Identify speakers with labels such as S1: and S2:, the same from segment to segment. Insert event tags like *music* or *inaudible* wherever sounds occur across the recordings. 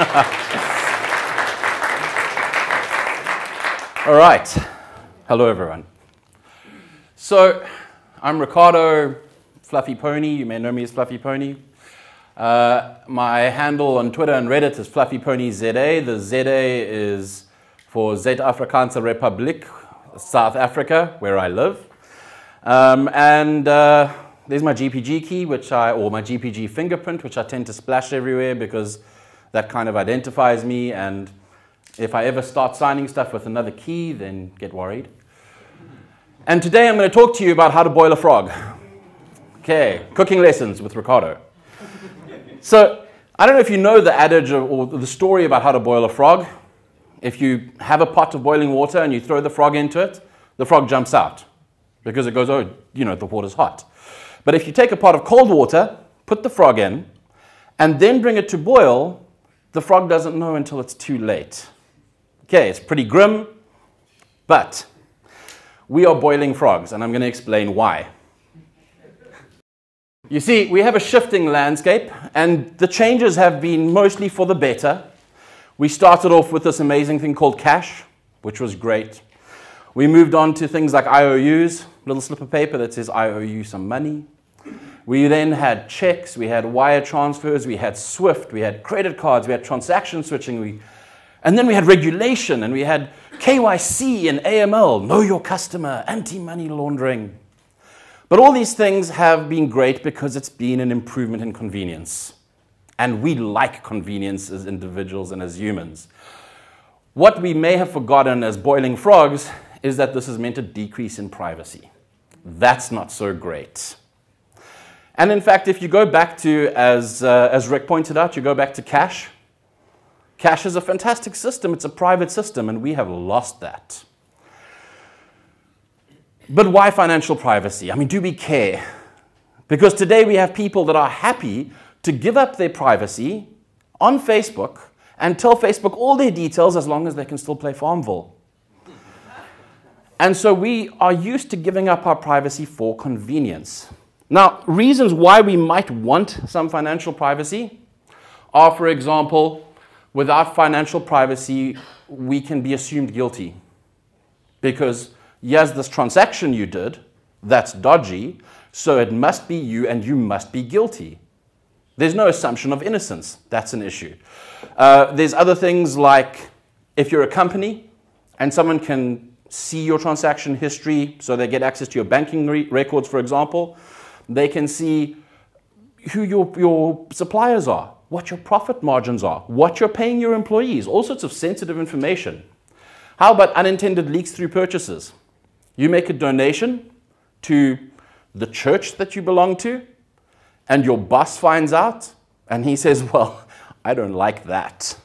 S1: *laughs* All right. Hello, everyone. So, I'm Riccardo Fluffy Pony. You may know me as Fluffy Pony. Uh, my handle on Twitter and Reddit is Fluffy Pony ZA. The ZA is for Zuid-Afrikaanse Republiek, South Africa, where I live. Um, and uh, there's my GPG key, which I, or my GPG fingerprint, which I tend to splash everywhere because that kind of identifies me. And if I ever start signing stuff with another key, then get worried. And today I'm going to talk to you about how to boil a frog. Okay, cooking lessons with Riccardo. So, I don't know if you know the adage or the story about how to boil a frog. If you have a pot of boiling water and you throw the frog into it, the frog jumps out because it goes, oh, you know, the water's hot. But if you take a pot of cold water, put the frog in, and then bring it to boil, the frog doesn't know until it's too late. Okay, it's pretty grim, but we are boiling frogs, and I'm going to explain why. You see, we have a shifting landscape, and the changes have been mostly for the better. We started off with this amazing thing called cash, which was great. We moved on to things like IOUs, little slip of paper that says, I owe you some money. We then had checks, we had wire transfers, we had SWIFT, we had credit cards, we had transaction switching, we, and then we had regulation, and we had KYC and AML, know your customer, anti money laundering. But all these things have been great because it's been an improvement in convenience. And we like convenience as individuals and as humans. What we may have forgotten as boiling frogs is that this has meant a decrease in privacy. That's not so great. And in fact, if you go back to, as, uh, as Rick pointed out, you go back to cash. Cash is a fantastic system, it's a private system, and we have lost that. But why financial privacy? I mean, do we care? Because today we have people that are happy to give up their privacy on Facebook and tell Facebook all their details as long as they can still play Farmville. And so we are used to giving up our privacy for convenience. Now, reasons why we might want some financial privacy are, for example, without financial privacy, we can be assumed guilty. Because, yes, this transaction you did, that's dodgy, so it must be you and you must be guilty. There's no assumption of innocence. That's an issue. Uh, there's other things like if you're a company and someone can see your transaction history, so they get access to your banking re records, for example. They can see who your, your suppliers are, what your profit margins are, what you're paying your employees, all sorts of sensitive information. How about unintended leaks through purchases? You make a donation to the church that you belong to, and your boss finds out, and he says, Well, *laughs* I don't like that.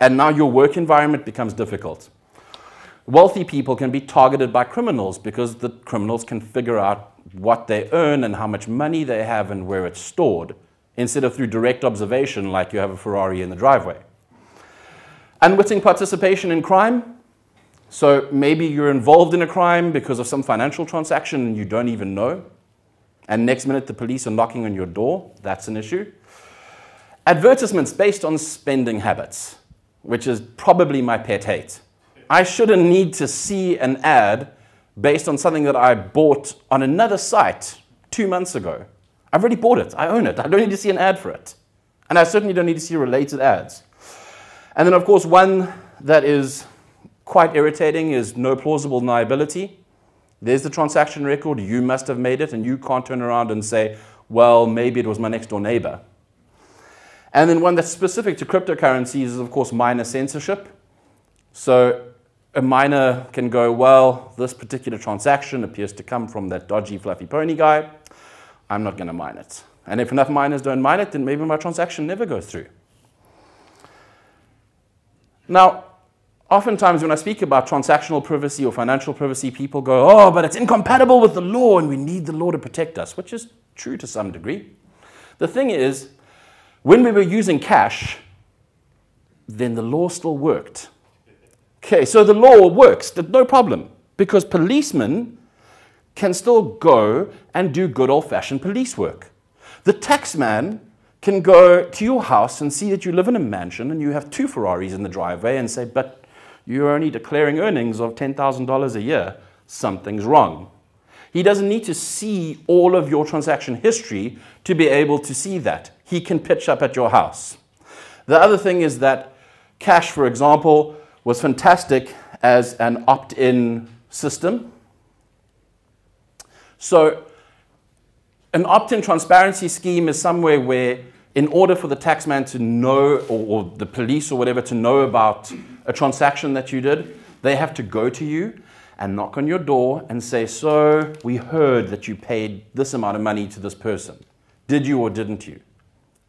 S1: And now your work environment becomes difficult. Wealthy people can be targeted by criminals because the criminals can figure out what they earn and how much money they have and where it's stored, instead of through direct observation like you have a Ferrari in the driveway. Unwitting participation in crime. So maybe you're involved in a crime because of some financial transaction and you don't even know. And next minute the police are knocking on your door. That's an issue. Advertisements based on spending habits, which is probably my pet hate. I shouldn't need to see an ad based on something that I bought on another site two months ago. I've already bought it. I own it. I don't need to see an ad for it. And I certainly don't need to see related ads. And then, of course, one that is quite irritating is no plausible deniability. There's the transaction record. You must have made it, and you can't turn around and say, well, maybe it was my next door neighbor. And then one that's specific to cryptocurrencies is, of course, miner censorship. So a miner can go, well, this particular transaction appears to come from that dodgy fluffy pony guy. I'm not going to mine it. And if enough miners don't mine it, then maybe my transaction never goes through. Now, oftentimes when I speak about transactional privacy or financial privacy, people go, oh, but it's incompatible with the law and we need the law to protect us, which is true to some degree. The thing is, when we were using cash, then the law still worked. Okay, so the law works, no problem, because policemen can still go and do good old fashioned police work. The taxman can go to your house and see that you live in a mansion and you have two Ferraris in the driveway and say, but you're only declaring earnings of $10,000 a year. Something's wrong. He doesn't need to see all of your transaction history to be able to see that. He can pitch up at your house. The other thing is that cash, for example, was fantastic as an opt in system. So, an opt in transparency scheme is somewhere where, in order for the taxman to know, or, or the police or whatever to know about a transaction that you did, they have to go to you and knock on your door and say, So, we heard that you paid this amount of money to this person. Did you or didn't you?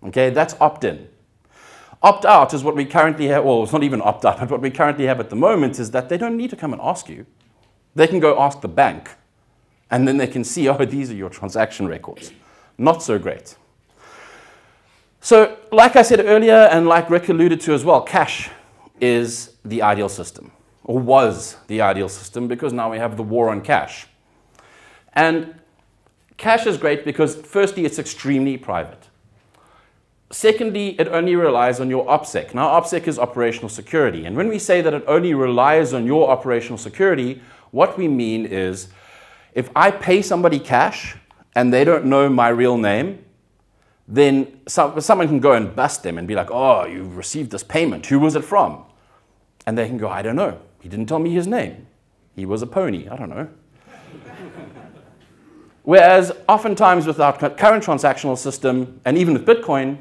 S1: Okay, that's opt in. Opt out is what we currently have, well, it's not even opt out, but what we currently have at the moment is that they don't need to come and ask you. They can go ask the bank, and then they can see, *laughs* oh, these are your transaction records. Not so great. So, like I said earlier, and like Rick alluded to as well, cash is the ideal system, or was the ideal system, because now we have the war on cash. And cash is great because, firstly, it's extremely private. Secondly, it only relies on your OPSEC. Now, OPSEC is operational security. And when we say that it only relies on your operational security, what we mean is if I pay somebody cash and they don't know my real name, then some, someone can go and bust them and be like, oh, you received this payment. Who was it from? And they can go, I don't know. He didn't tell me his name. He was a pony. I don't know. *laughs* Whereas oftentimes with our current transactional system, and even with Bitcoin,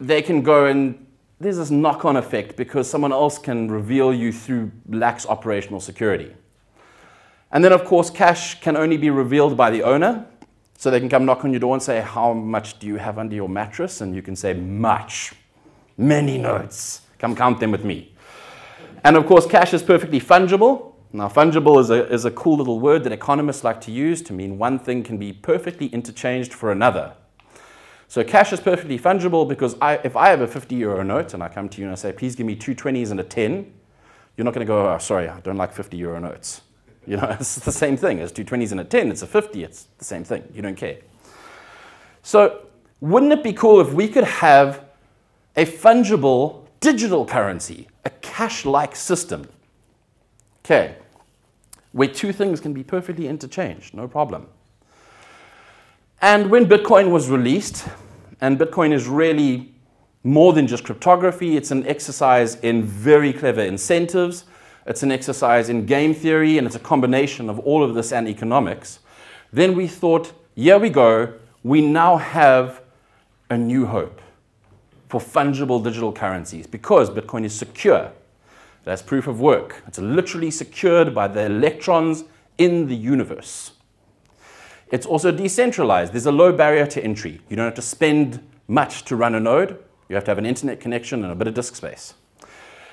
S1: they can go and there's this knock on effect because someone else can reveal you through lax operational security. And then, of course, cash can only be revealed by the owner. So they can come knock on your door and say, How much do you have under your mattress? And you can say, Much, many notes. Come count them with me. And of course, cash is perfectly fungible. Now, fungible is a, is a cool little word that economists like to use to mean one thing can be perfectly interchanged for another. So cash is perfectly fungible because I, if I have a 50 euro note and I come to you and I say, please give me two 20s and a 10, you're not going to go, oh, sorry, I don't like 50 euro notes. *laughs* You know, *laughs* it's the same thing. It's two 20s and a 10, it's a 50, it's the same thing. You don't care. So wouldn't it be cool if we could have a fungible digital currency, a cash-like system? Okay, where two things can be perfectly interchanged, no problem. And when Bitcoin was released, and Bitcoin is really more than just cryptography, it's an exercise in very clever incentives. It's an exercise in game theory, and it's a combination of all of this and economics. Then we thought, here we go, we now have a new hope for fungible digital currencies because Bitcoin is secure. That's proof of work. It's literally secured by the electrons in the universe. It's also decentralized. There's a low barrier to entry. You don't have to spend much to run a node. You have to have an internet connection and a bit of disk space.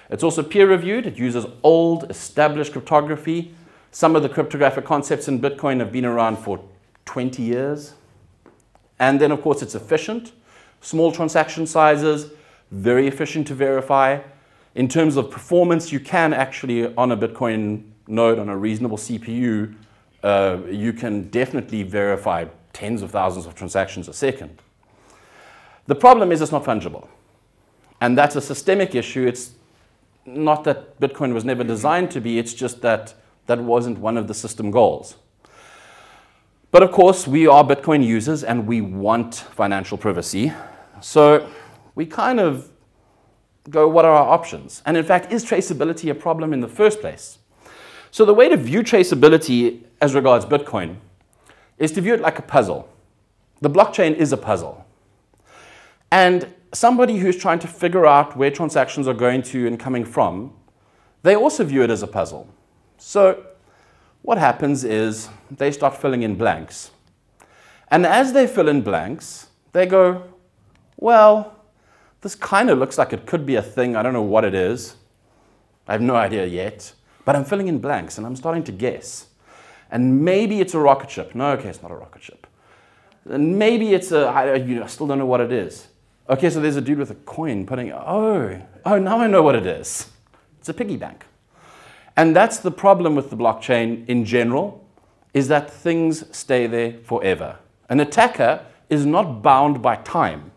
S1: It's also peer reviewed. It uses old, established cryptography. Some of the cryptographic concepts in Bitcoin have been around for 20 years. And then, of course, it's efficient. Small transaction sizes, very efficient to verify. In terms of performance, you can actually, on a Bitcoin node, on a reasonable CPU, uh, you can definitely verify tens of thousands of transactions a second. The problem is it's not fungible. And that's a systemic issue. It's not that Bitcoin was never designed to be, it's just that that wasn't one of the system goals. But of course, we are Bitcoin users and we want financial privacy. So we kind of go, what are our options? And in fact, is traceability a problem in the first place? So the way to view traceability as regards Bitcoin is to view it like a puzzle. The blockchain is a puzzle. And somebody who's trying to figure out where transactions are going to and coming from, they also view it as a puzzle. So what happens is they start filling in blanks. And as they fill in blanks, they go, well, this kind of looks like it could be a thing. I don't know what it is. I have no idea yet. But I'm filling in blanks and I'm starting to guess. And maybe it's a rocket ship. No, okay, it's not a rocket ship. And maybe it's a, I, you know, I still don't know what it is. Okay, so there's a dude with a coin putting, oh, oh, now I know what it is. It's a piggy bank. And that's the problem with the blockchain in general, is that things stay there forever. An attacker is not bound by time.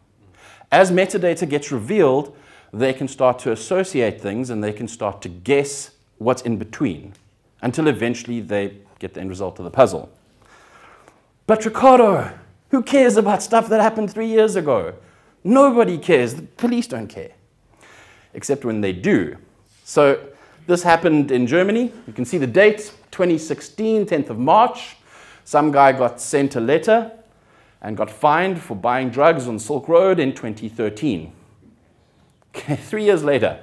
S1: As metadata gets revealed, they can start to associate things and they can start to guess what's in between until eventually they get the end result of the puzzle. But Riccardo, who cares about stuff that happened three years ago? Nobody cares. The police don't care, except when they do. So this happened in Germany. You can see the date, 2016, 10th of March. Some guy got sent a letter and got fined for buying drugs on Silk Road in 2013. Okay, *laughs* three years later.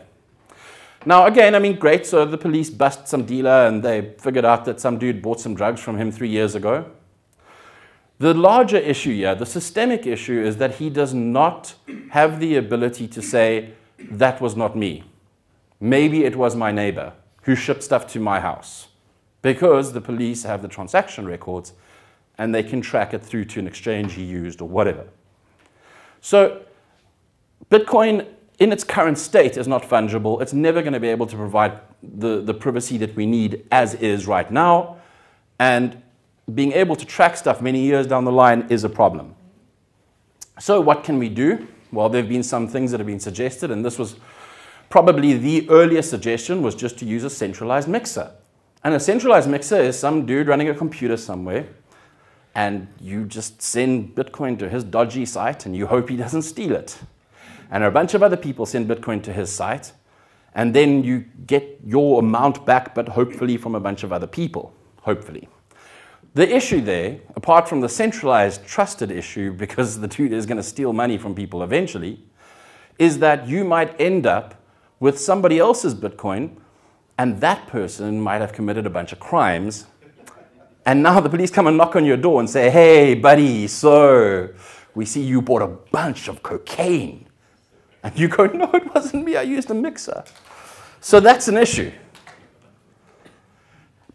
S1: Now, again, I mean, great. So the police bust some dealer and they figured out that some dude bought some drugs from him three years ago. The larger issue here, the systemic issue, is that he does not have the ability to say, that was not me. Maybe it was my neighbor who shipped stuff to my house. Because the police have the transaction records and they can track it through to an exchange he used or whatever. So, Bitcoin in its current state is not fungible. It's never going to be able to provide the, the privacy that we need as is right now. And being able to track stuff many years down the line is a problem. So, what can we do? Well, there have been some things that have been suggested, and this was probably the earliest suggestion was just to use a centralized mixer. And a centralized mixer is some dude running a computer somewhere, and you just send Bitcoin to his dodgy site and you hope he doesn't steal it and a bunch of other people send Bitcoin to his site, and then you get your amount back, but hopefully from a bunch of other people, hopefully. The issue there, apart from the centralized trusted issue, *laughs* because the dude is going to steal money from people eventually, is that you might end up with somebody else's Bitcoin, and that person might have committed a bunch of crimes. And now the police come and knock on your door and say, Hey, buddy, so we see you bought a bunch of cocaine. And you go, *laughs* no, it wasn't me. I used a mixer. So that's an issue.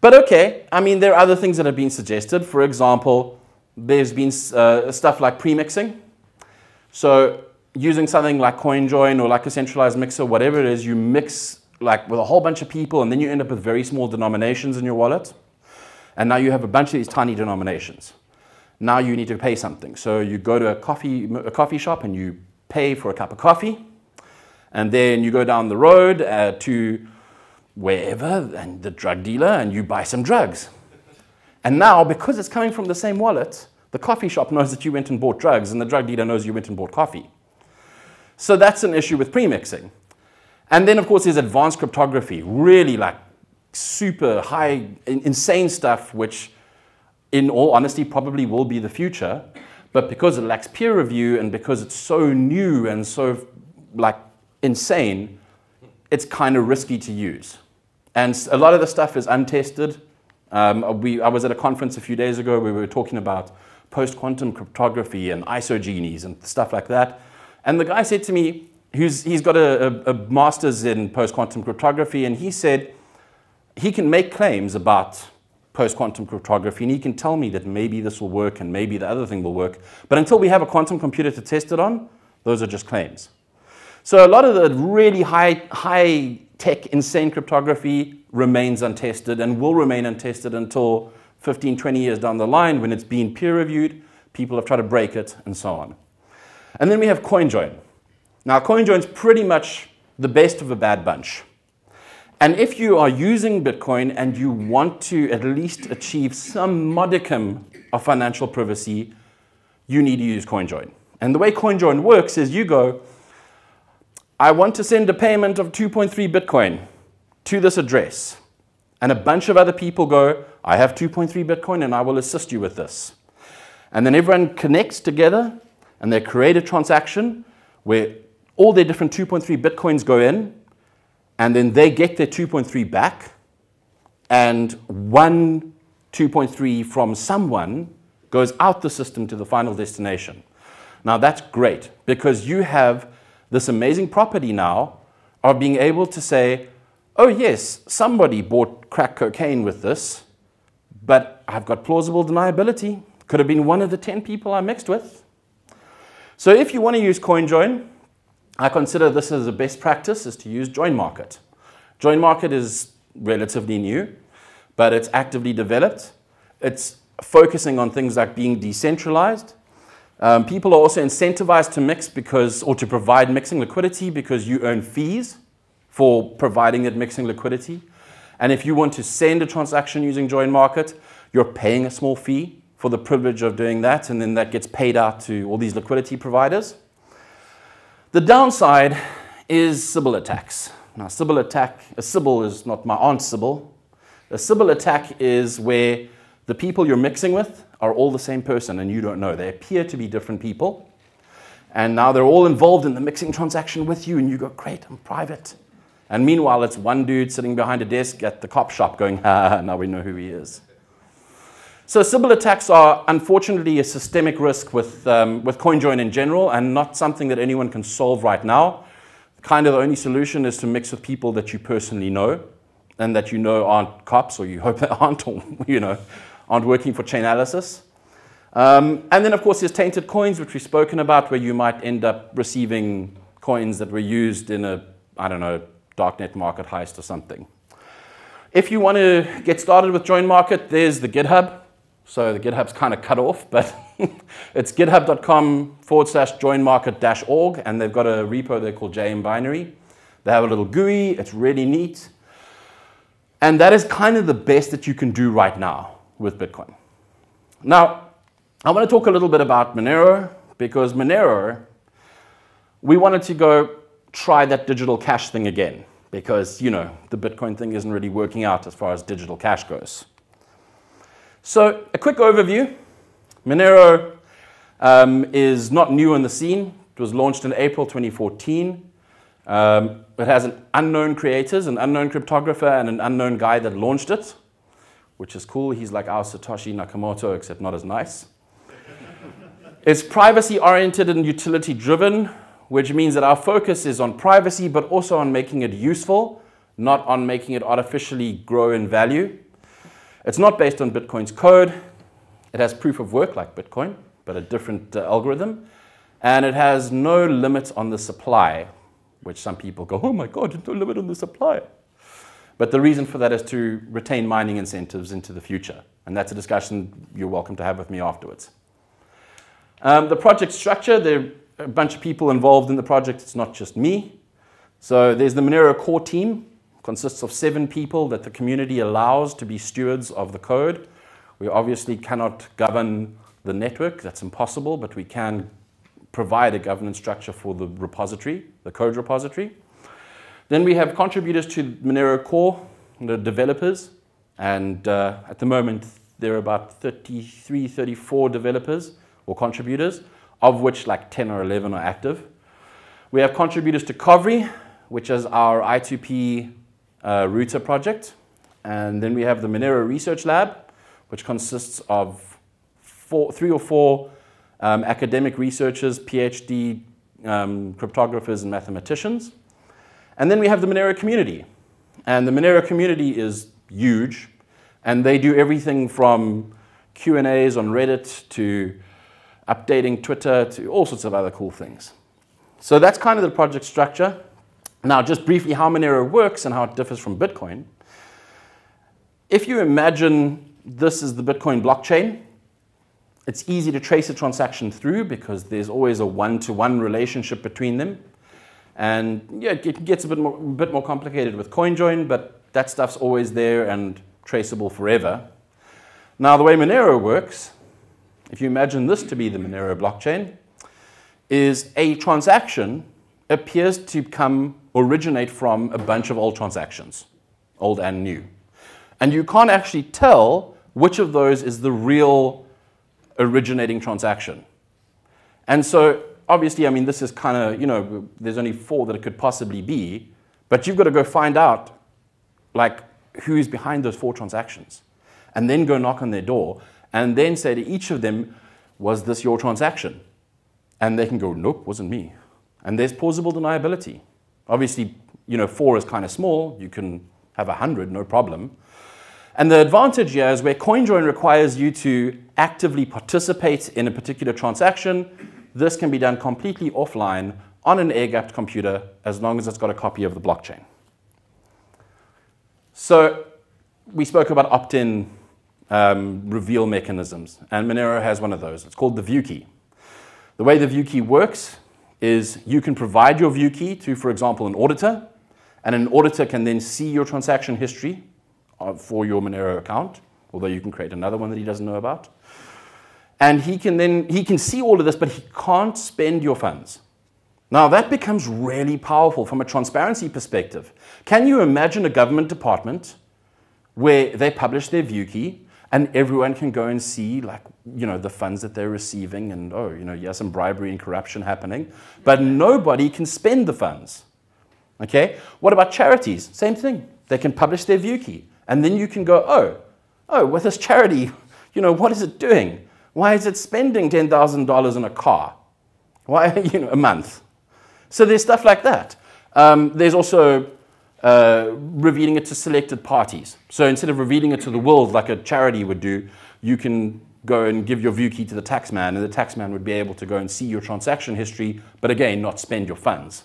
S1: But okay, I mean, there are other things that have been suggested. For example, there's been uh, stuff like premixing. So using something like CoinJoin or like a centralized mixer, whatever it is, you mix like with a whole bunch of people, and then you end up with very small denominations in your wallet. And now you have a bunch of these tiny denominations. Now you need to pay something. So you go to a coffee, a coffee shop and you pay for a cup of coffee, and then you go down the road uh, to wherever and the drug dealer and you buy some drugs. And now, because it's coming from the same wallet, the coffee shop knows that you went and bought drugs, and the drug dealer knows you went and bought coffee. So that's an issue with premixing. And then, of course, there's advanced cryptography, really like super high, insane stuff, which, in all honesty, probably will be the future. But because it lacks peer review and because it's so new and so like insane, it's kind of risky to use. And a lot of the stuff is untested. Um, we, I was at a conference a few days ago where we were talking about post-quantum cryptography and isogenies and stuff like that. And the guy said to me, he's, he's got a, a, a master's in post-quantum cryptography, and he said he can make claims about post-quantum cryptography, and he can tell me that maybe this will work and maybe the other thing will work. But until we have a quantum computer to test it on, those are just claims. So a lot of the really high, high tech, insane cryptography remains untested and will remain untested until 15, 20 years down the line when it's been peer reviewed, people have tried to break it, and so on. And then we have CoinJoin. Now, CoinJoin's pretty much the best of a bad bunch. And if you are using Bitcoin and you want to at least achieve some modicum of financial privacy, you need to use CoinJoin. And the way CoinJoin works is you go, I want to send a payment of 2.3 Bitcoin to this address. And a bunch of other people go, I have 2.3 Bitcoin and I will assist you with this. And then everyone connects together and they create a transaction where all their different 2.3 Bitcoins go in and then they get their 2.3 back, and one 2.3 from someone goes out the system to the final destination. Now that's great because you have this amazing property now of being able to say, oh, yes, somebody bought crack cocaine with this, but I've got plausible deniability. Could have been one of the 10 people I mixed with. So if you want to use CoinJoin, I consider this as a best practice is to use Join Market. Join market is relatively new, but it's actively developed. It's focusing on things like being decentralized. Um, people are also incentivized to mix because, or to provide mixing liquidity because you earn fees for providing that mixing liquidity. And if you want to send a transaction using Join Market, you're paying a small fee for the privilege of doing that, and then that gets paid out to all these liquidity providers. The downside is Sybil attacks. Now, Sybil attack, a Sybil is not my aunt Sybil. A Sybil attack is where the people you're mixing with are all the same person and you don't know. They appear to be different people. And now they're all involved in the mixing transaction with you, and you go, Great, I'm private. And meanwhile, it's one dude sitting behind a desk at the cop shop going, *laughs* ah, now we know who he is. So, Sybil attacks are unfortunately a systemic risk with, um, with CoinJoin in general and not something that anyone can solve right now. Kind of the only solution is to mix with people that you personally know and that you know aren't cops or you hope they *laughs* aren't, or, you know, aren't working for Chainalysis. Um, and then, of course, there's tainted coins, which we've spoken about, where you might end up receiving coins that were used in a, I don't know, darknet market heist or something. If you want to get started with Join Market, there's the GitHub. So the GitHub's kind of cut off, but *laughs* it's github.com forward slash joinmarket dash org, and they've got a repo there called JM Binary. They have a little GUI, it's really neat. And that is kind of the best that you can do right now with Bitcoin. Now, I want to talk a little bit about Monero because Monero, we wanted to go try that digital cash thing again because, you know, the Bitcoin thing isn't really working out as far as digital cash goes. So, a quick overview Monero um, is not new on the scene. It was launched in April 2014. Um, it has an unknown creators, an unknown cryptographer, and an unknown guy that launched it, which is cool. He's like our Satoshi Nakamoto, except not as nice. *laughs* it's privacy oriented and utility driven, which means that our focus is on privacy, but also on making it useful, not on making it artificially grow in value. It's not based on Bitcoin's code. It has proof of work like Bitcoin, but a different uh, algorithm. And it has no limit on the supply, which some people go, oh my God, there's no limit on the supply. But the reason for that is to retain mining incentives into the future. And that's a discussion you're welcome to have with me afterwards. Um, the project structure, there are a bunch of people involved in the project. It's not just me. So there's the Monero core team, consists of seven people that the community allows to be stewards of the code. We obviously cannot govern the network, that's impossible, but we can provide a governance structure for the repository, the code repository. Then we have contributors to Monero Core, the developers, and uh, at the moment there are about 33, 34 developers or contributors, of which like 10 or 11 are active. We have contributors to Kovri, which is our I2P uh, router project. And then we have the Monero Research Lab, which consists of four, three or four um, academic researchers, PhD um, cryptographers, and mathematicians. And then we have the Monero community. And the Monero community is huge, and they do everything from Q&As on Reddit to updating Twitter to all sorts of other cool things. So that's kind of the project structure. Now, just briefly, how Monero works and how it differs from Bitcoin. If you imagine this is the Bitcoin blockchain, it's easy to trace a transaction through because there's always a one to one relationship between them. And yeah, it gets a bit more, a bit more complicated with CoinJoin, but that stuff's always there and traceable forever. Now, the way Monero works, if you imagine this to be the Monero blockchain, is a transaction appears to come originate from a bunch of old transactions, old and new. And you can't actually tell which of those is the real originating transaction. And so, obviously, I mean, this is kind of, you know, there's only four that it could possibly be, but you've got to go find out, like, who's behind those four transactions. And then go knock on their door and then say to each of them, was this your transaction? And they can go, nope, wasn't me. And there's plausible deniability. Obviously, you know, four is kind of small. You can have a hundred, no problem. And the advantage here is where CoinJoin requires you to actively participate in a particular transaction, this can be done completely offline on an air-gapped computer as long as it's got a copy of the blockchain. So we spoke about opt-in um, reveal mechanisms, and Monero has one of those. It's called the view key. The way the view key works is you can provide your view key to, for example, an auditor, and an auditor can then see your transaction history uh, for your Monero account, although you can create another one that he doesn't know about. And he can then he can see all of this, but he can't spend your funds. Now that becomes really powerful from a transparency perspective. Can you imagine a government department where they publish their view key and everyone can go and see like you know the funds that they're receiving and oh you know yeah some bribery and corruption happening. But nobody can spend the funds. Okay? What about charities? Same thing. They can publish their view key. And then you can go oh oh with this charity *laughs* you know what is it doing? Why is it spending $10000 on a car? Why *laughs* you know a month? So there's stuff like that. Um, there's also uh, revealing it to selected parties. So instead of revealing it to the world like a charity would do, you can go and give your view key to the taxman, and the taxman would be able to go and see your transaction history, but again, not spend your funds.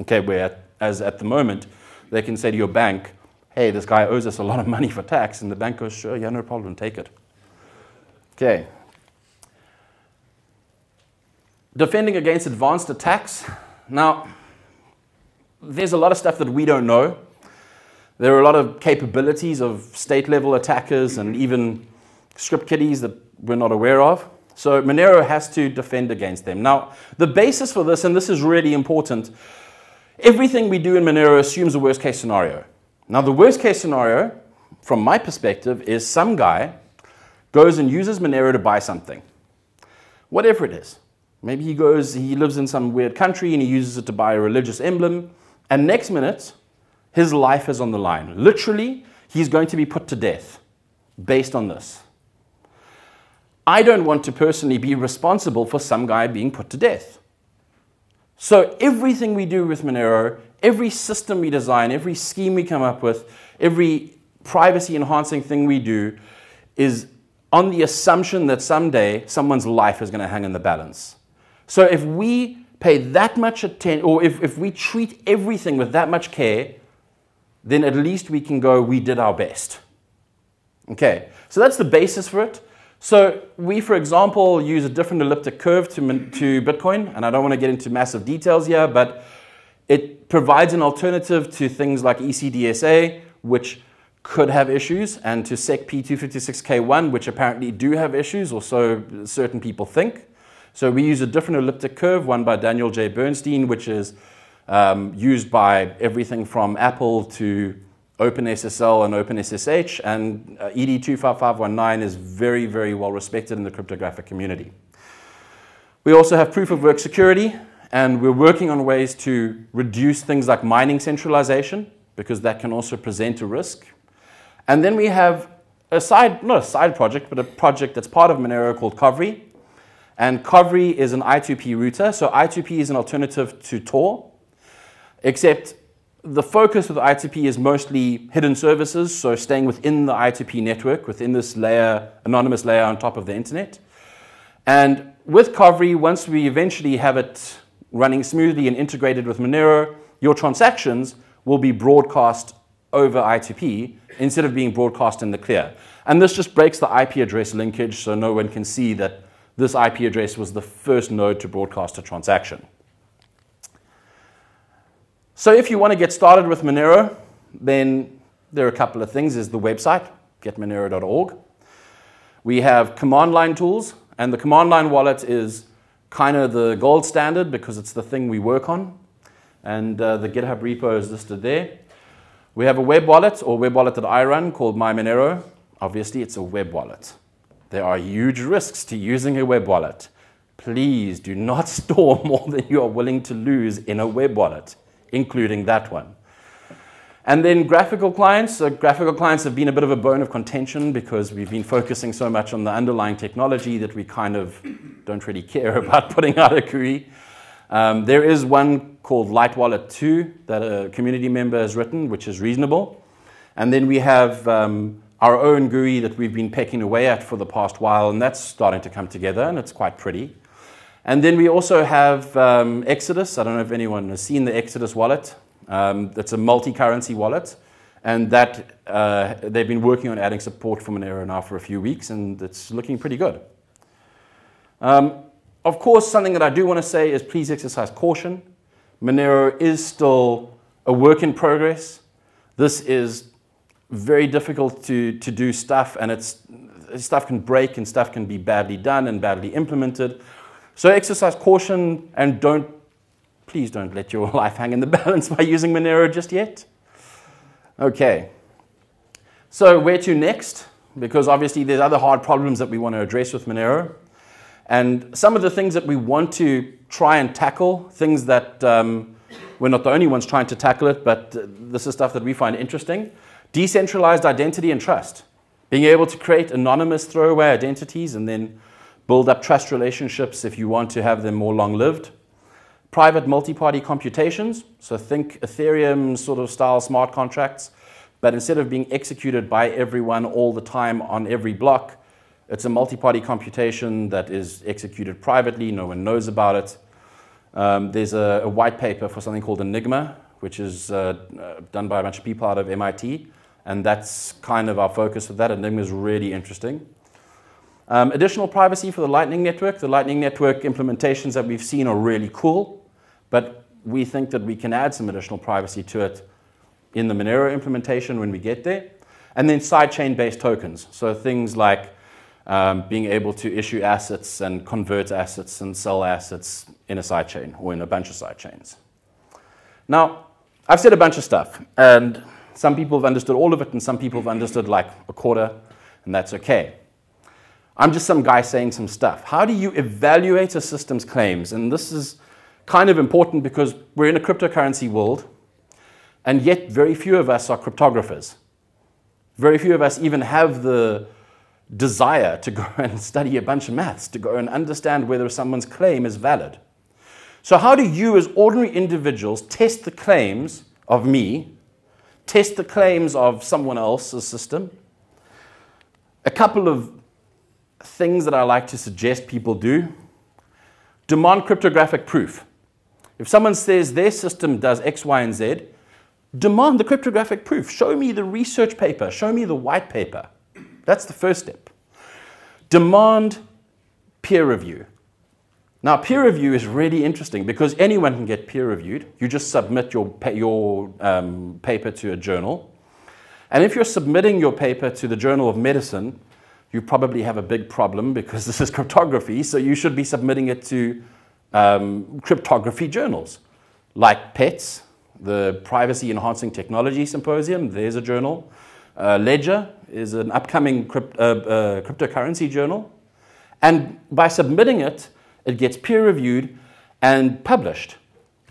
S1: Okay, where as at the moment, they can say to your bank, hey, this guy owes us a lot of money for tax, and the bank goes, sure, yeah, no problem, take it. Okay. Defending against advanced attacks. Now, there's a lot of stuff that we don't know. There are a lot of capabilities of state level attackers and even script kiddies that we're not aware of. So Monero has to defend against them. Now, the basis for this, and this is really important, everything we do in Monero assumes a worst case scenario. Now, the worst case scenario, from my perspective, is some guy goes and uses Monero to buy something, whatever it is. Maybe he goes, he lives in some weird country and he uses it to buy a religious emblem. And next minute, his life is on the line. Literally, he's going to be put to death based on this. I don't want to personally be responsible for some guy being put to death. So everything we do with Monero, every system we design, every scheme we come up with, every privacy enhancing thing we do is on the assumption that someday someone's life is going to hang in the balance. So if we pay that much attention, or if, if we treat everything with that much care, then at least we can go, we did our best. Okay, so that's the basis for it. So we, for example, use a different elliptic curve to, to Bitcoin, and I don't want to get into massive details here, but it provides an alternative to things like ECDSA, which could have issues, and to secp256k1, which apparently do have issues, or so certain people think. So we use a different elliptic curve, one by Daniel J. Bernstein, which is um, used by everything from Apple to OpenSSL and OpenSSH, and uh, ED25519 is very, very well respected in the cryptographic community. We also have proof of work security, and we're working on ways to reduce things like mining centralization, because that can also present a risk. And then we have a side, not a side project, but a project that's part of Monero called Kovri, and Kovri is an I2P router. So I2P is an alternative to Tor, except the focus with I2P is mostly hidden services, so staying within the I2P network, within this layer, anonymous layer on top of the internet. And with Kovri, once we eventually have it running smoothly and integrated with Monero, your transactions will be broadcast over I2P instead of being broadcast in the clear. And this just breaks the IP address linkage so no one can see that this IP address was the first node to broadcast a transaction. So if you want to get started with Monero, then there are a couple of things. There's the website, getmonero.org. We have command line tools, and the command line wallet is kind of the gold standard because it's the thing we work on. And uh, the GitHub repo is listed there. We have a web wallet or web wallet that I run called MyMonero. Obviously, it's a web wallet. There are huge risks to using a web wallet. Please do not *laughs* store more than you are willing to lose in a web wallet, including that one. And then graphical clients. So graphical clients have been a bit of a bone of contention because we've been focusing so much on the underlying technology that we kind of don't really care *laughs* about putting out a GUI. Um, there is one called Light Wallet 2 that a community member has written, which is reasonable. And then we have um, our own GUI that we've been pecking away at for the past while, and that's starting to come together, and it's quite pretty. And then we also have um, Exodus. I don't know if anyone has seen the Exodus wallet. Um, it's a multi-currency wallet, and that uh, they've been working on adding support for Monero now for a few weeks, and it's looking pretty good. Um, of course, something that I do want to say is please exercise caution. Monero is still a work in progress. This is very difficult to, to do stuff, and it's, stuff can break and stuff can be badly done and badly implemented. So exercise caution and don't, please don't let your *laughs* life hang in the balance by using Monero just yet. Okay. So where to next? Because obviously there's other hard problems that we want to address with Monero. And some of the things that we want to try and tackle, things that um, we're not the only ones trying to tackle it, but uh, this is stuff that we find interesting. Decentralized identity and trust. Being able to create anonymous throwaway identities and then build up trust relationships if you want to have them more long lived. Private multi party computations. So think Ethereum sort of style smart contracts, but instead of being executed by everyone all the time on every block, it's a multi-party computation that is executed privately. No one knows about it. Um, there's a, a, white paper for something called Enigma, which is uh, uh, done by a bunch of people out of MIT. And that's kind of our focus with that. And Enigma is really interesting. Um, additional privacy for the Lightning Network. The Lightning Network implementations that we've seen are really cool, but we think that we can add some additional privacy to it in the Monero implementation when we get there. And then sidechain based tokens. So things like um, being able to issue assets and convert assets and sell assets in a sidechain or in a bunch of sidechains. Now, I've said a bunch of stuff, and some people have understood all of it, and some people have understood like a quarter, and that's okay. I'm just some guy saying some stuff. How do you evaluate a system's claims? And this is kind of important because we're in a cryptocurrency world, and yet very few of us are cryptographers. Very few of us even have the desire to go *laughs* and study a bunch of maths, to go and understand whether someone's claim is valid. So, how do you, as ordinary individuals, test the claims of me, test the claims of someone else's system? A couple of things that I like to suggest people do demand cryptographic proof. If someone says their system does X, Y, and Z, demand the cryptographic proof. Show me the research paper, show me the white paper. That's the first step. Demand peer review. Now, peer review is really interesting because anyone can get peer reviewed. You just submit your, your um, paper to a journal. And if you're submitting your paper to the Journal of Medicine, you probably have a big problem because *laughs* this is cryptography, so you should be submitting it to um, cryptography journals like PETS, the Privacy Enhancing Technology Symposium, there's a journal. Uh, Ledger is an upcoming crypt, uh, uh, cryptocurrency journal. And by submitting it, it gets peer reviewed and published.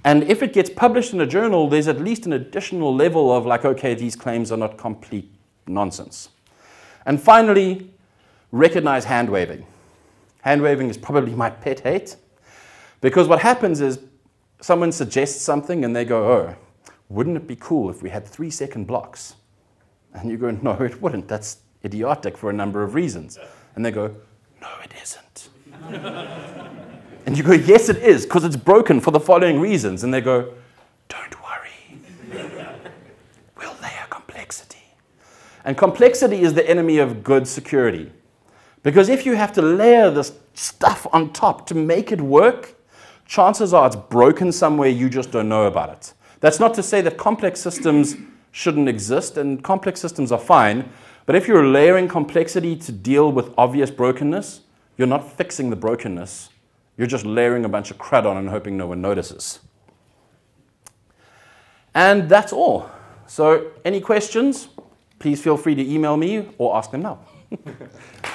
S1: And if it gets published in a journal, there's at least an additional level of like, okay, these claims are not complete nonsense. And finally, recognize hand waving. Hand waving is probably my pet hate because what happens is someone suggests something and they go, oh, wouldn't it be cool if we had three second blocks? And you go, no, it wouldn't. That's idiotic for a number of reasons. And they go, no, it isn't. And you go, yes, it is, because it's broken for the following reasons. And they go, don't worry. we'll layer complexity. And complexity is the enemy of good security. Because if you have to layer this stuff on top to make it work, chances are it's broken somewhere you just don't know about it. That's not to say that complex systems shouldn't exist, and complex systems are fine. But if you're layering complexity to deal with obvious brokenness, you're not fixing the brokenness. You're just layering a bunch of crud on and hoping no one notices. And that's all. So, any questions? Please feel free to email me or ask them now. *laughs*